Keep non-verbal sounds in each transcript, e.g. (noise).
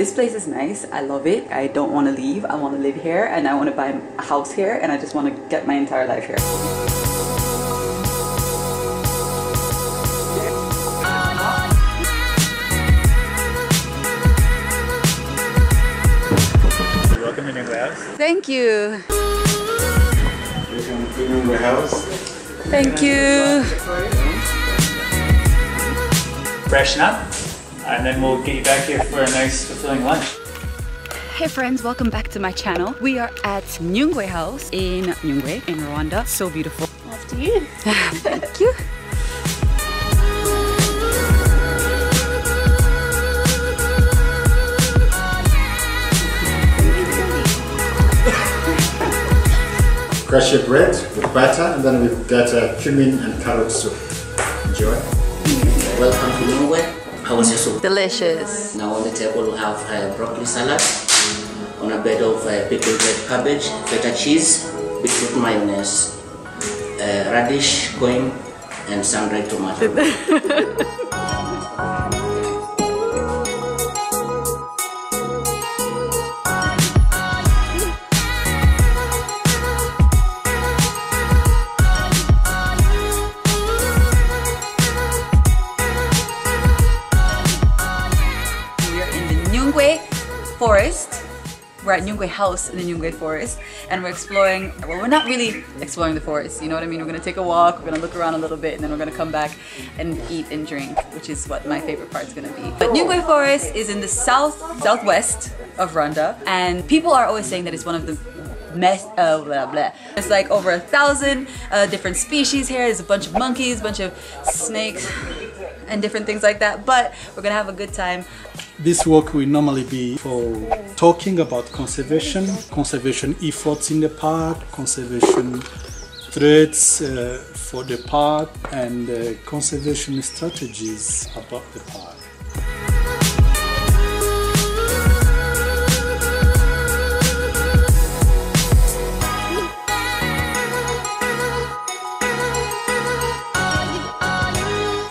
this place is nice. I love it. I don't want to leave. I want to live here and I want to buy a house here and I just want to get my entire life here. Welcome to Nyungwe House. Thank you. Welcome to Nyungwe House. Thank you. Freshen up, and then we'll get you back here for a nice, fulfilling lunch. Hey friends, welcome back to my channel. We are at Nyungwe House in Nyungwe in Rwanda. So beautiful. After you. (laughs) Thank you. Crush your bread with butter and then we've got uh, cumin and carrot soup. Enjoy. Welcome to Norway. How was your soup? Delicious. Now on the table we have uh, broccoli salad on a bed of uh, pickled red cabbage, feta cheese, beetroot mayonnaise, uh, radish, coin, and sun-dried tomato. (laughs) forest. We're at Nyungwe House in the Nyungwe forest and we're exploring, well we're not really exploring the forest, you know what I mean? We're gonna take a walk, we're gonna look around a little bit and then we're gonna come back and eat and drink, which is what my favorite part's gonna be. But Nyungwe forest is in the south, southwest of Rwanda and people are always saying that it's one of the mess uh, blah blah it's like over a thousand uh, different species here. There's a bunch of monkeys a bunch of snakes and different things like that. But we're gonna have a good time. This work will normally be for talking about conservation, conservation efforts in the park, conservation threats uh, for the park, and uh, conservation strategies about the park.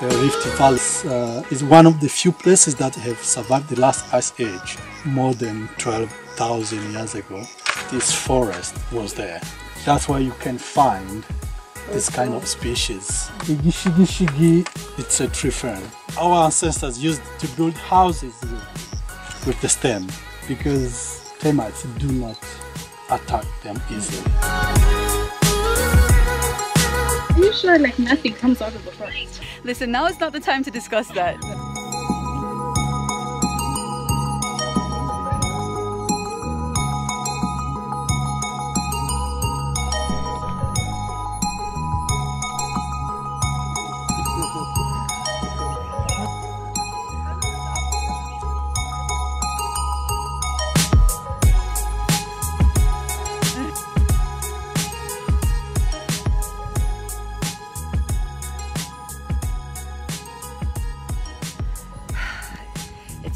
Rift Valley uh, is one of the few places that have survived the last ice age more than 12,000 years ago. This forest was there. That's why you can find this kind of species. Igishigishigi, it's a tree fern. Our ancestors used to build houses with, with the stem because termites do not attack them easily. Sure like nothing comes out of the forest? Listen, now is not the time to discuss that.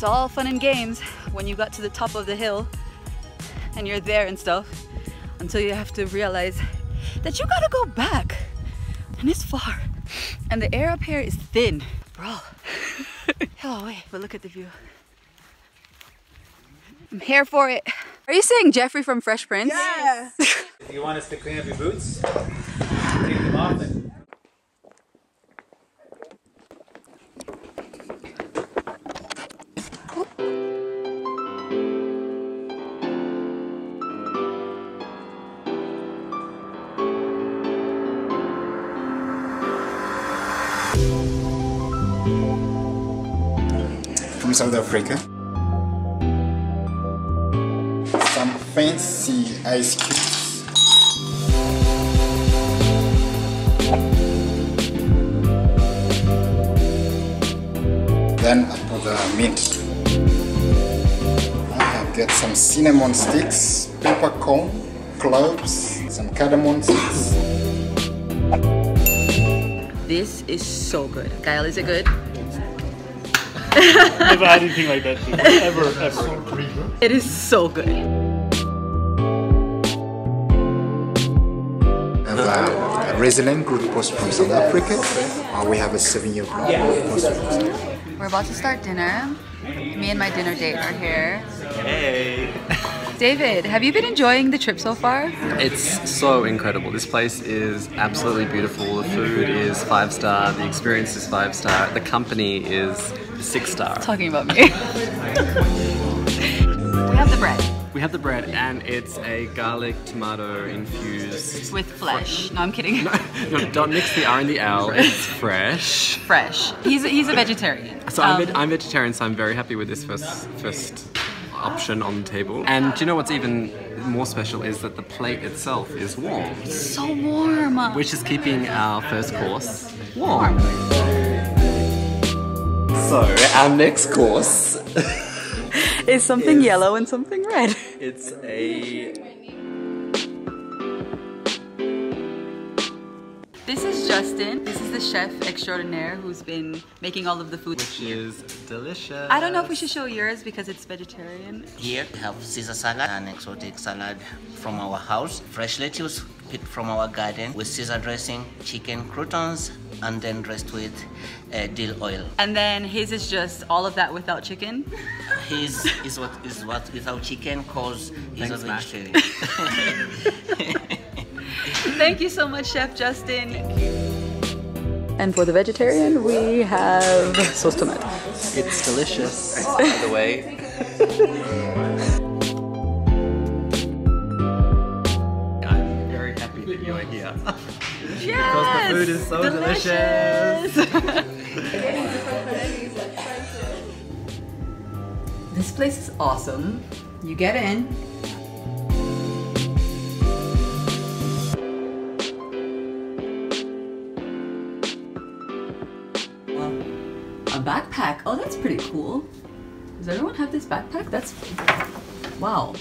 It's all fun and games when you got to the top of the hill and you're there and stuff until you have to realize that you gotta go back and it's far and the air up here is thin, bro. (laughs) oh wait, but look at the view. I'm here for it. Are you saying Geoffrey from Fresh Prince? Yeah. If (laughs) you want us to clean up your boots, take them off and South Africa. Some fancy ice cubes. Then I put the mint. I got some cinnamon sticks, peppercorn, cloves, some cardamom sticks. This is so good. Kyle, is it good? (laughs) never had anything like that before, ever, ever. It is so good. have uh, a Riesling Groote Post from South Africa. Uh, we have a Sauvignon Blanc post from South Africa. We're about to start dinner. Me and my dinner date are here. Hey! David, have you been enjoying the trip so far? It's so incredible. This place is absolutely beautiful. The food is five star, the experience is five star, the company is six star. Talking about me. (laughs) we have the bread We have the bread and it's a garlic tomato infused. with flesh. No, I'm kidding. (laughs) No, don't mix the R and the L. It's (laughs) fresh. Fresh. He's a, he's a vegetarian. So I'm, Um, veg- I'm vegetarian, so I'm very happy with this first first option on the table. And do you know what's even more special is that the plate itself is warm, so warm. which is keeping our first course warm. So our next course, Is something yellow and something red. (laughs) it's a This is Justin. This is the chef extraordinaire who's been making all of the food. which is delicious. I don't know if we should show yours because it's vegetarian. Here we have Caesar salad, an exotic salad from our house, fresh lettuce picked from our garden with Caesar dressing, chicken croutons, and then dressed with uh, dill oil. And then his is just all of that without chicken. (laughs) His is what is what without chicken cause he's a Thanks, Matt. vegetarian. (laughs) Thank you so much, Chef Justin. And for the vegetarian, we have sauce tomato. It's delicious, (laughs) by the way. That you are here. (laughs) Yes! food is so delicious. (laughs) this place is awesome. You get in. A backpack. Oh, that's pretty cool. Does everyone have this backpack? That's wow.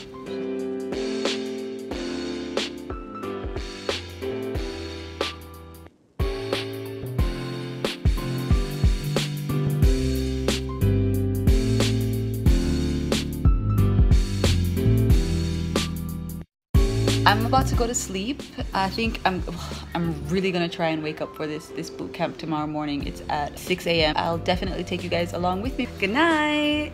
I'm about to go to sleep. I think I'm (sighs) I'm really gonna try and wake up for this this boot camp tomorrow morning. It's at 6 a.m. I'll definitely take you guys along with me. Good night.